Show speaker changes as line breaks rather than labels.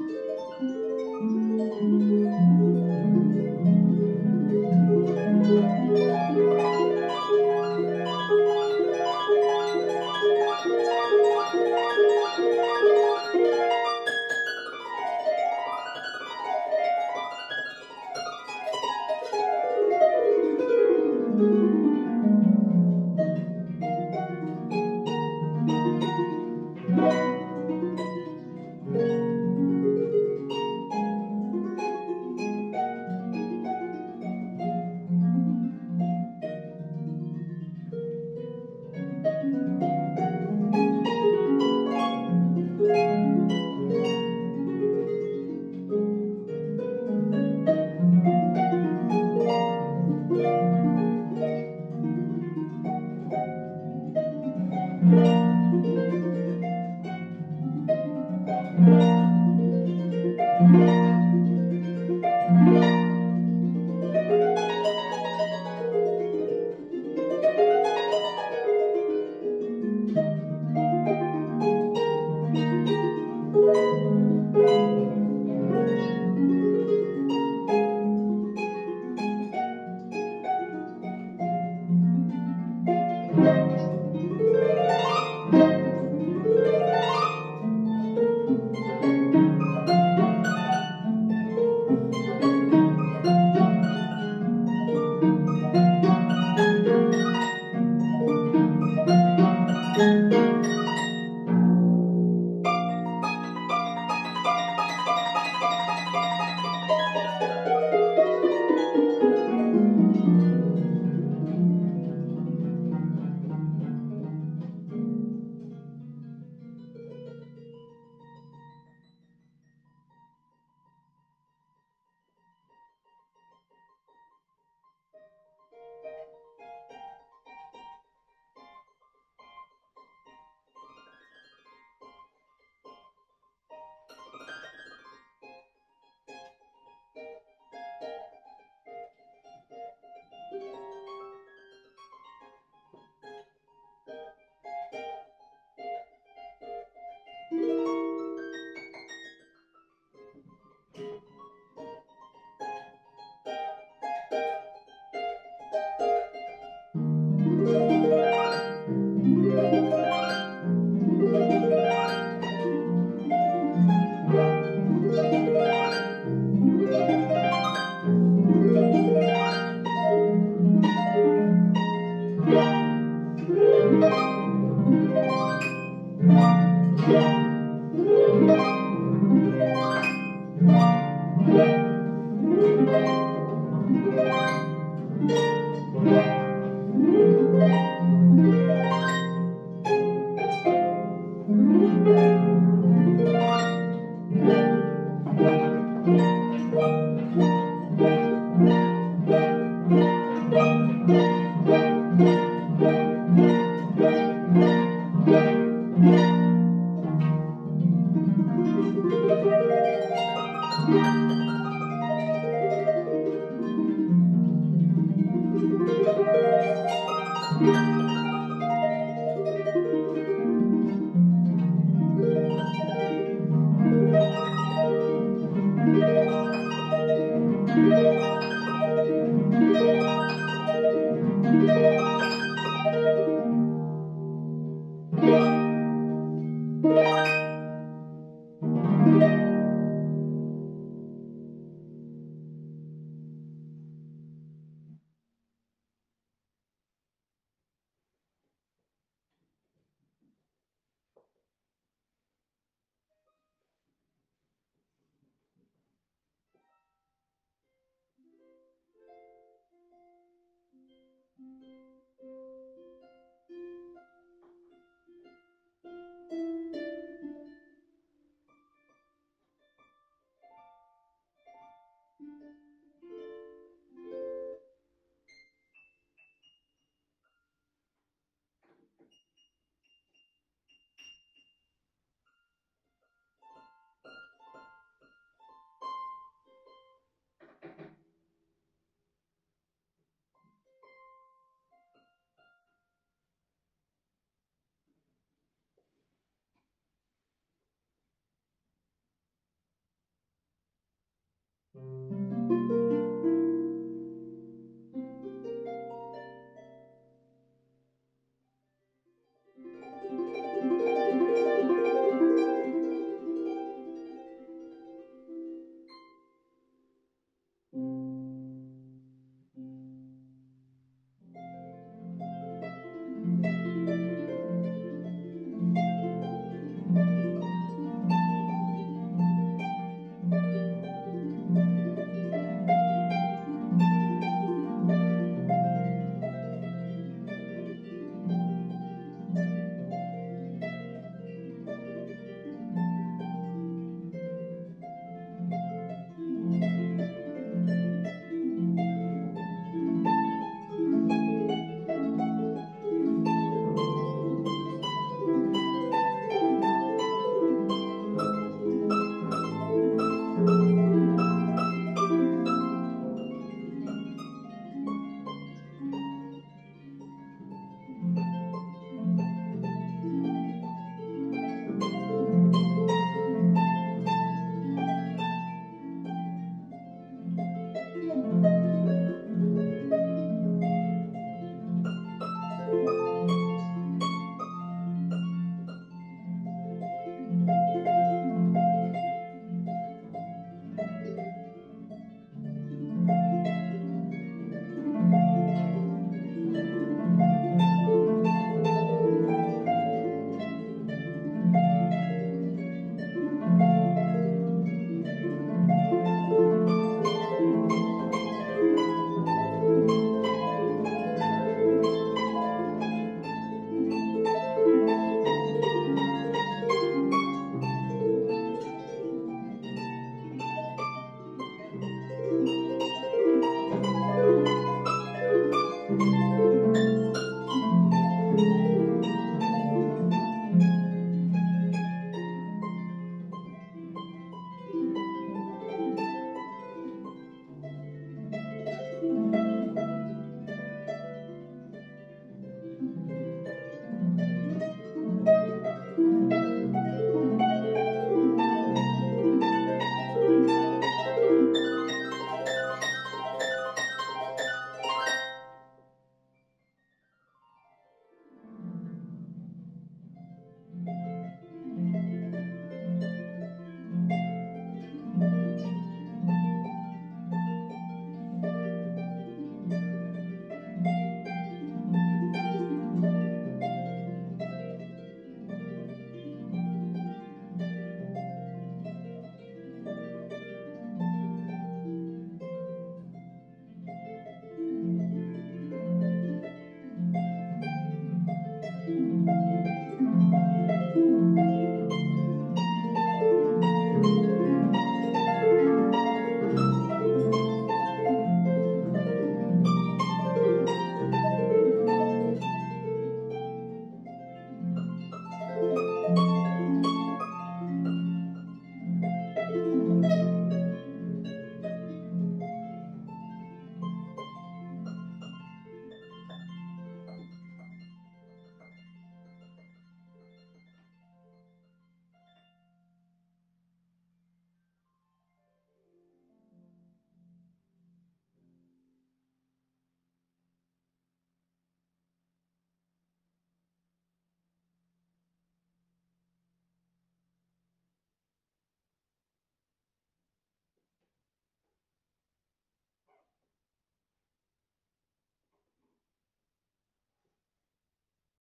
Música Música uhum.